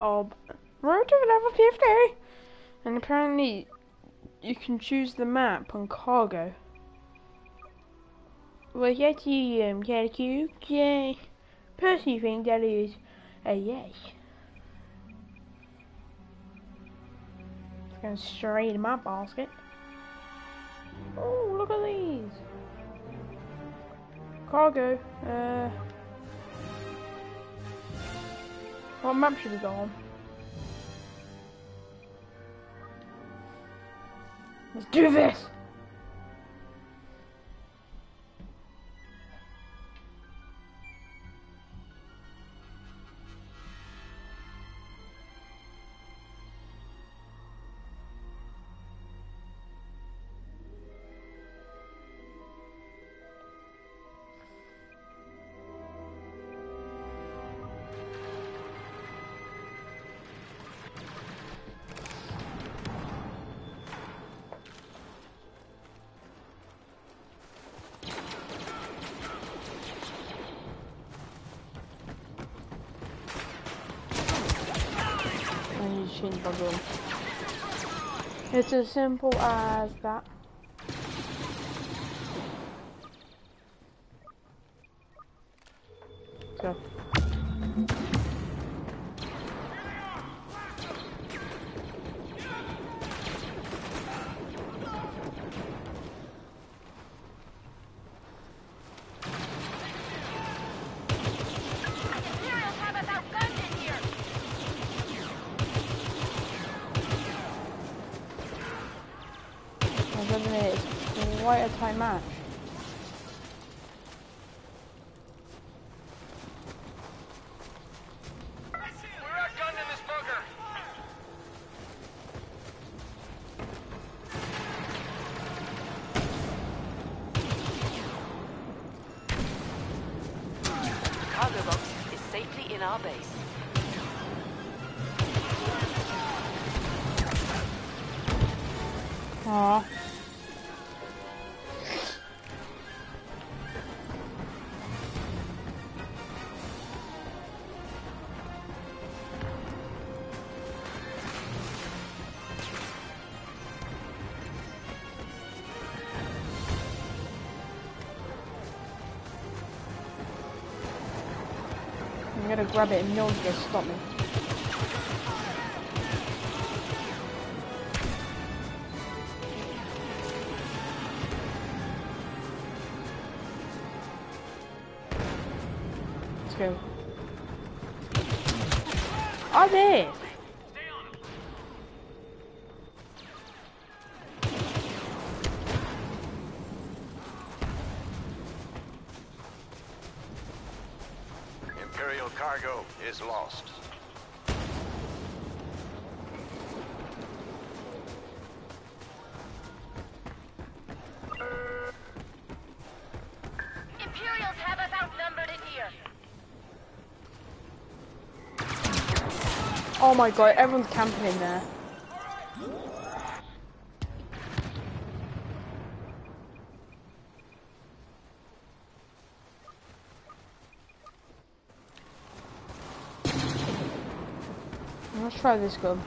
of Road to Level 50. And apparently you can choose the map on cargo. Well, yes, you um, get you, yay. Personally think that is a yes. It's going straight in my basket. Oh, look at these. Cargo. Uh, what map should we go on? Let's do this! It's as simple as that. Quite a tight match. cargo gonna grab it and no one's gonna stop me. Imperial cargo is lost. Imperials have us outnumbered in here. Oh my god, everyone's camping in there. Let's try this gun.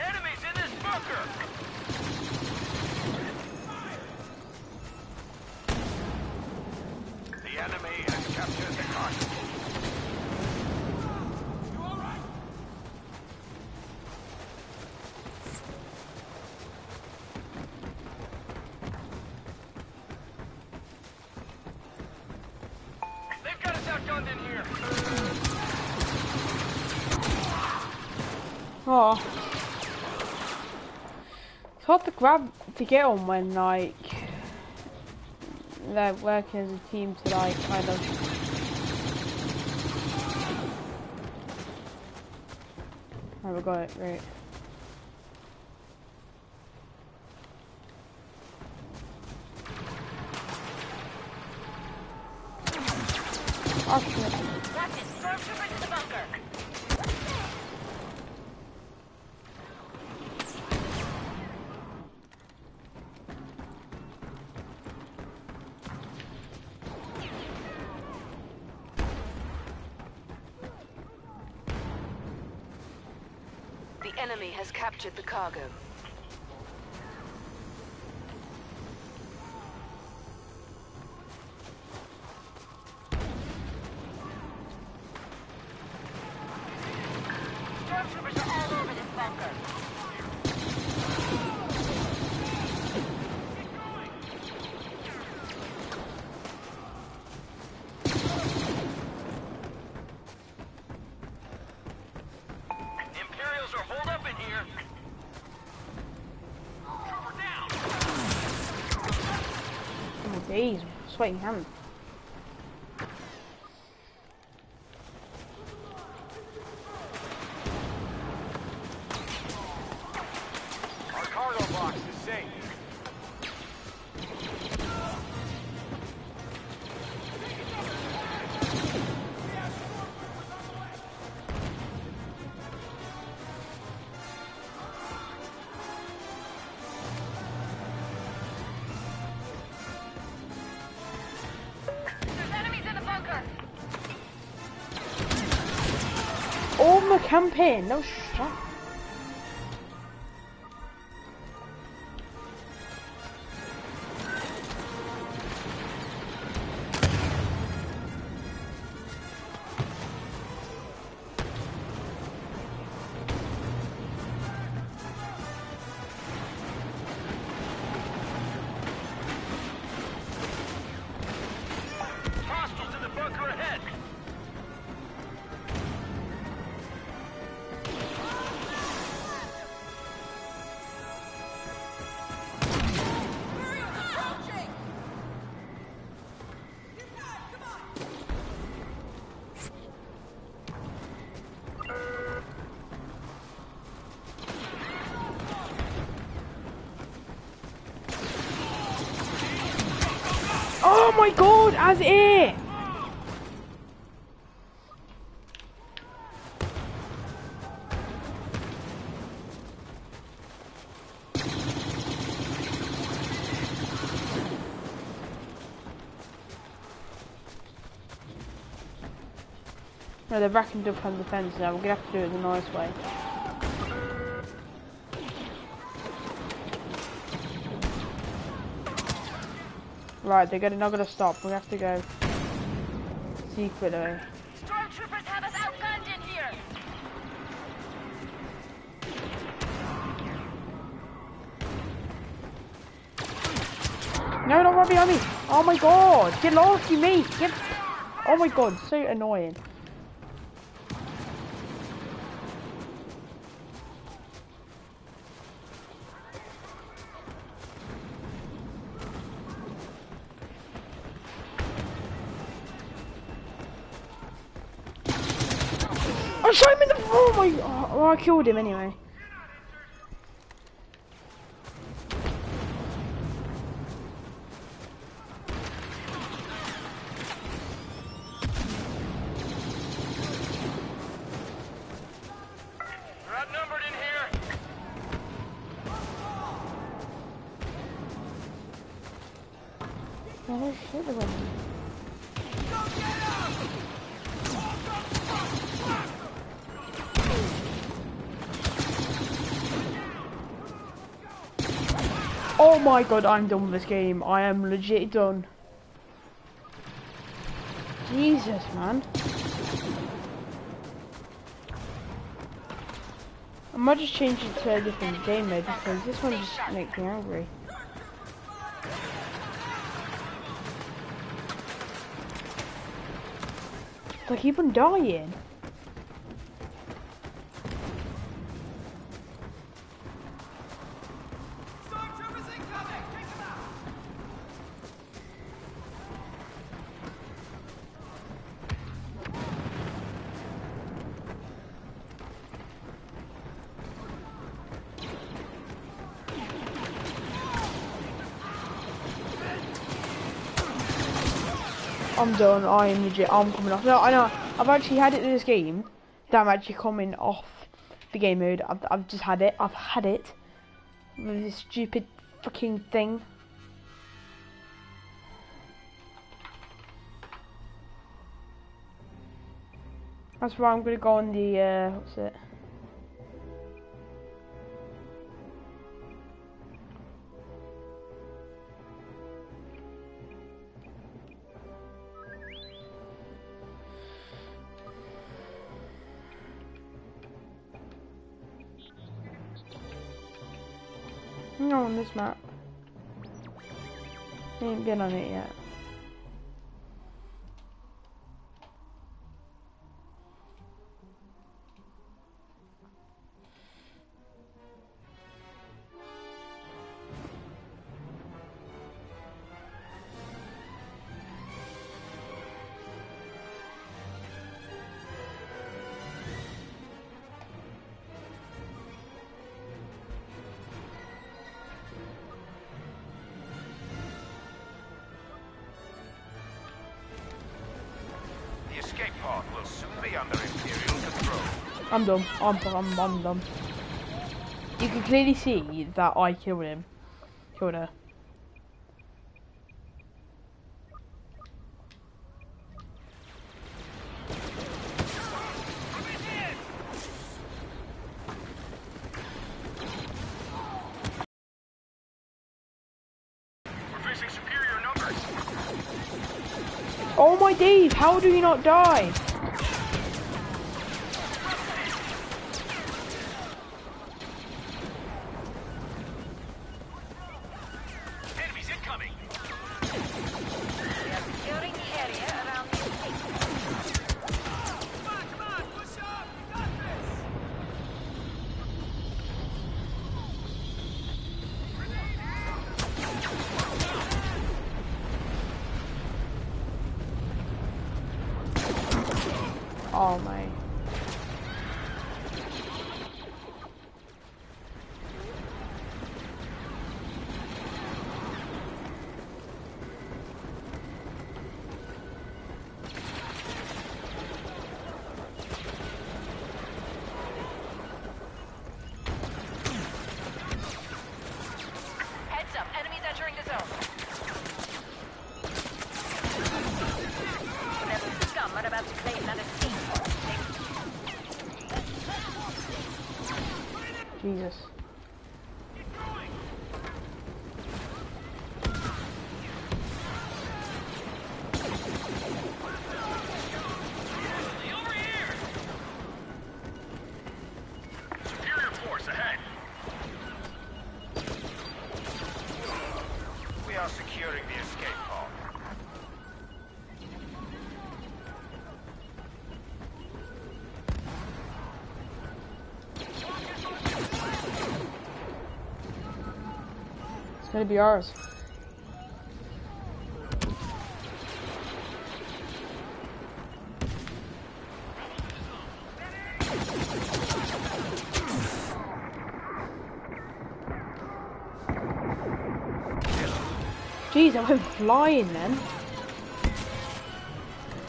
Enemies in this bunker! The enemy has captured the. Grab to get on when like they're working as a team to like kind of Oh we got it, right. Oh shit. Stormtroopers in the bunker. Enemy has captured the cargo. Days, sweaty hand. Campaign, no Oh my god, as it! No, they're racking up on the fence now. We're gonna have to do it the nice way. Right, they're gonna not gonna stop. We have to go secretly. Stormtroopers have us outgunned in here. No, not right behind me. Oh my god, get lost, you meat. Get. Oh my god, so annoying. Shot him in the. Oh my. Oh, I killed him anyway. Oh my god, I'm done with this game. I am legit done. Jesus, man. I might just change it to a different game mode because this one just makes me angry. I keep on dying. I'm done. I am legit. I'm coming off. No, I know. I've actually had it in this game. That I'm actually coming off the game mode. I've, I've just had it. I've had it. With this stupid fucking thing. That's why I'm gonna go on the, uh, what's it? No, on this map. I Ain't been on it yet. I'm done. I'm, I'm, I'm done. You can clearly see that I killed him. Killed her. Oh my days, how do you not die? Oh my. Gonna be ours. Jeez, I went flying then.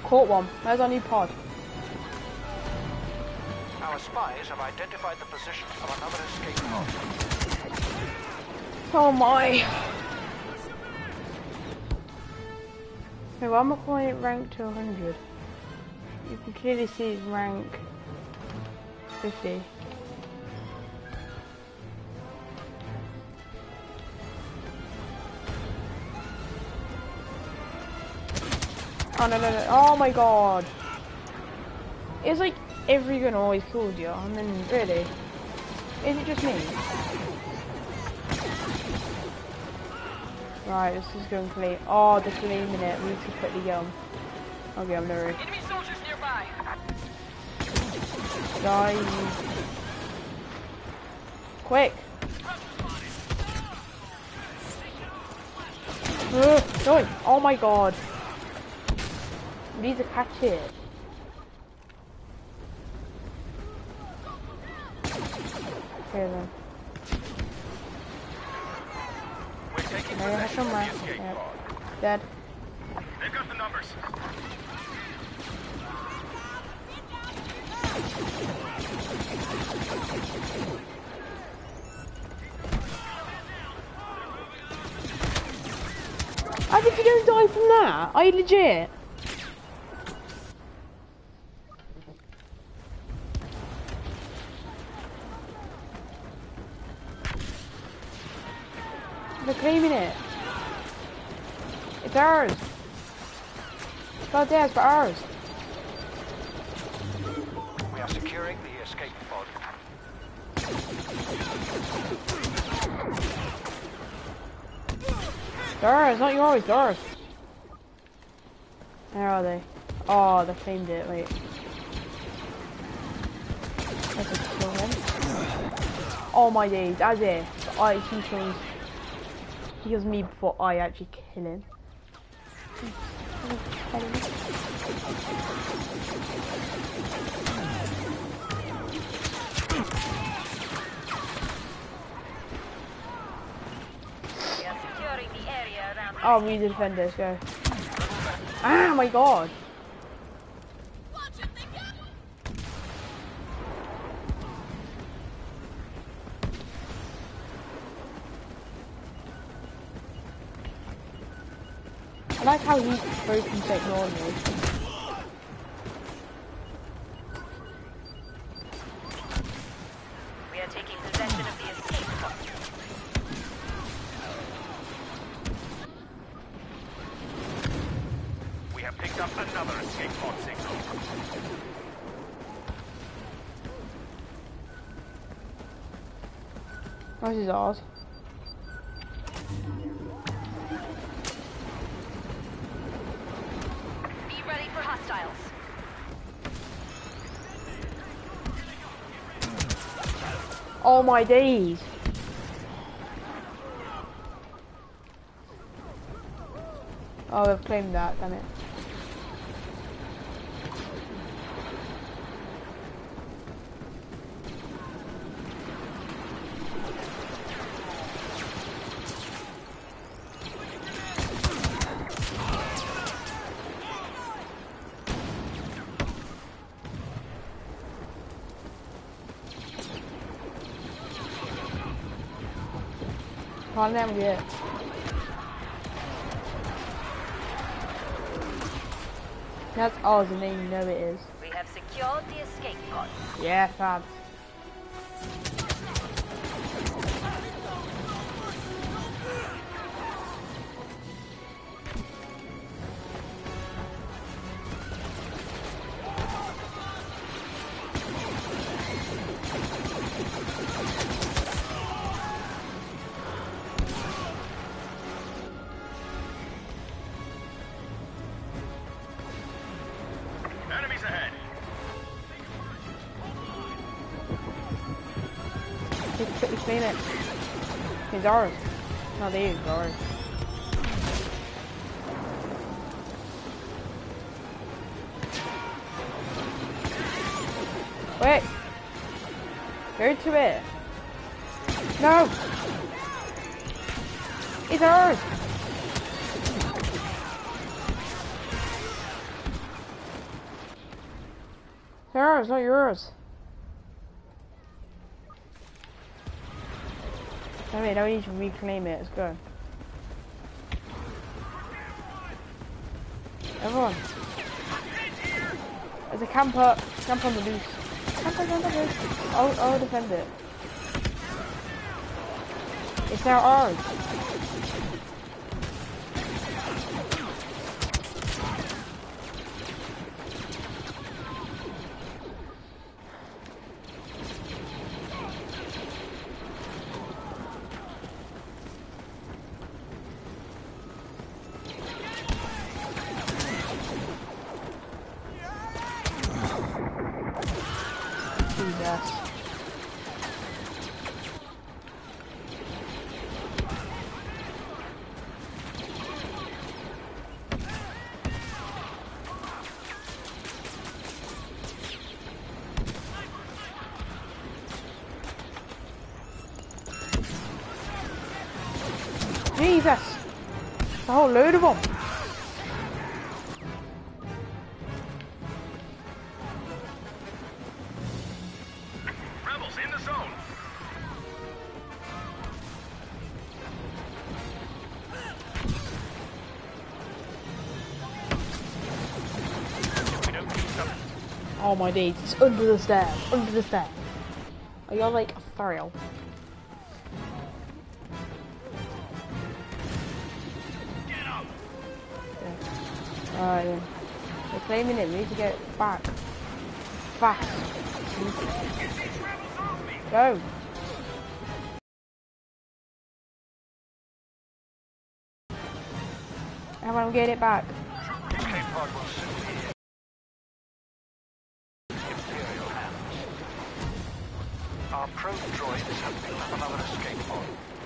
Caught one. Where's our new pod? Our spies have identified the position of another escape pod. Oh my. Okay, why am I calling it rank to 100? You can clearly see it's rank 50. Oh no no no, oh my god. It's like every gun always kills you, I mean really. Is it just me? Right, this is going clean. Oh, they're claiming it. We need to quickly get. Um, okay, I'm nervous. Enemy soldiers nearby. Die. Quick. Ugh, going. Oh my god. We need to catch it. Okay then. You have possession some of the rest. escape Dead. They've got the numbers. As if you don't die from that. Are you legit? Claiming it. It's ours. It's not theirs, but ours. We are securing the escape pod. Doors, not yours, doors. Where are they? Oh, they claimed it, wait. Let's kill him. Oh my days, as if I he kills he kills me before I actually kill him. We are securing the area around Oh, we the defenders, go. Ah, my god. I like how he's broken to ignore me. We are taking possession of the escape pod. We have picked up another escape pod signal. This is ours. Oh my days. Oh, they've claimed that, damn it. Let him get. That's ours and you know it is. We have secured the escape pod. Yeah, fab. Clean it. He's ours. No, they is ours. Wait. Go to it. No. It's ours. It's ours, not yours. I mean, I need to reclaim it. Let's go. Everyone. There's a camper. Camp on the loose. Camper, camper, loose. I'll, I'll defend it. It's now ours. Jesus. Jesus! A whole load of Oh my days, it's under the stairs, under the stairs. Are you like a feral? Get up. Alright then. They're claiming it, we need to get back. Fast. Get these rebels off me. Go. How am I getting it back?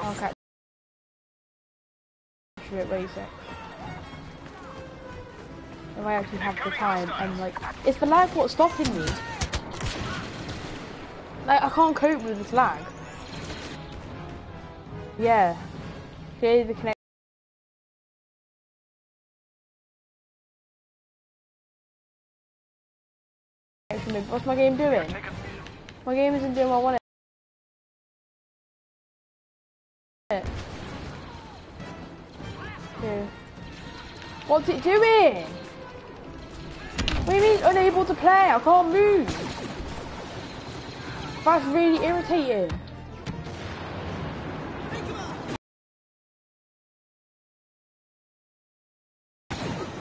Okay. Wait, wait a sec. If I actually have the time and like, it's the lag what's stopping me. Like, I can't cope with this lag. Yeah. Here's the connection. What's my game doing? My game isn't doing what I want it. What's it doing? What do you mean unable to play? I can't move. That's really irritating.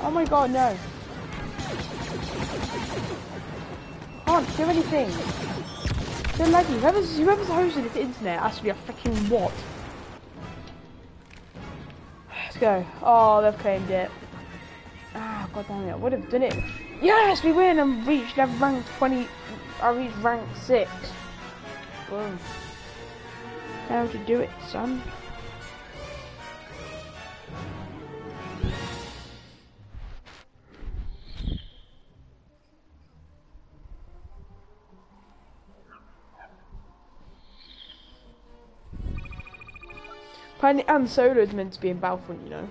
Oh my god, no. Can't do anything. So laggy. Whoever's, whoever's hosting this internet has to be a freaking what? Let's go. Oh, they've claimed it. God damn it. I would have done it. Yes, we win and reached level rank 20. I reached rank 6. Boom. How to do it, son? Apparently, Han Solo is meant to be in Battlefront, you know.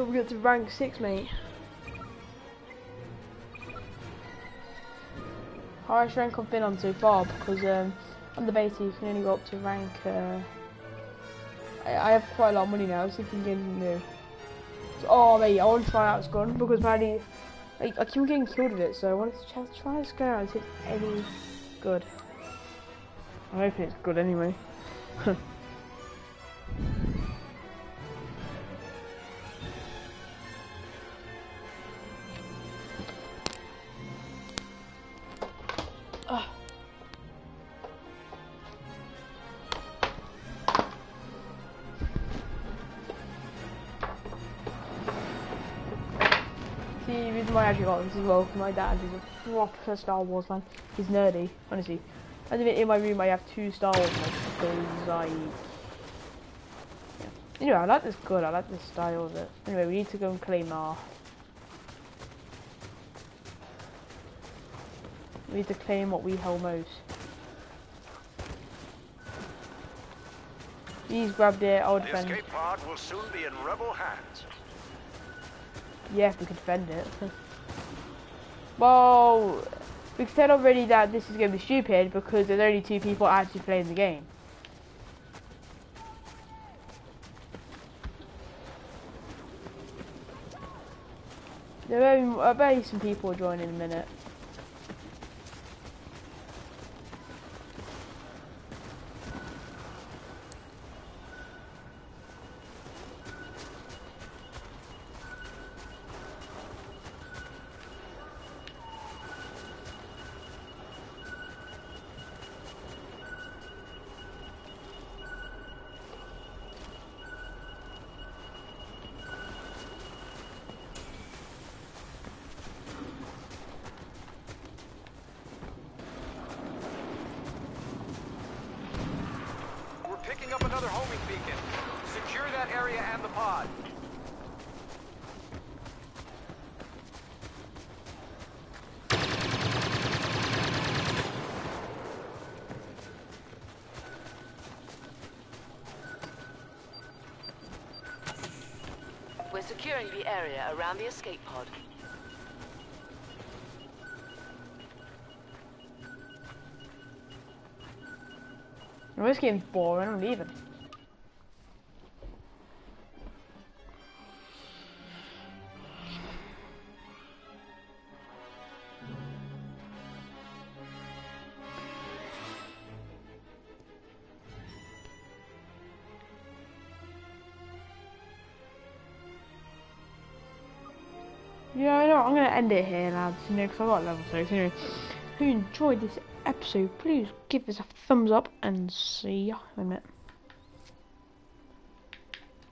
But we got to rank six, mate. Highest rank I've been on so far because um, on the beta you can only go up to rank. Uh, I, I have quite a lot of money now, so you can get new. So, oh, mate, I want to try out this gun because I, I keep getting killed with it, so I wanted to try, try this gun out and see if it's any good. I hope it's good anyway. the reason I actually got this as well, my dad is a proper Star Wars fan. He's nerdy, honestly. I mean, in my room I have two Star Wars because I... Yeah. Anyway, I like this good, I like the style of it. Anyway, we need to go and claim our... We need to claim what we hold most. He's grabbed it, I'll The escape pod will soon be in rebel hands. Yeah, if we could defend it. well, we've said already that this is going to be stupid because there's only two people actually playing the game. There may, I bet some people will join in a minute. Up another homing beacon. Secure that area and the pod. We're securing the area around the escape pod. Well, this game's boring, I'm leaving. Yeah, I know. I'm gonna end it here, lads. You know, 'cause I got level six. Anyway, who enjoyed this episode, please give us a thumbs up and see ya in a minute.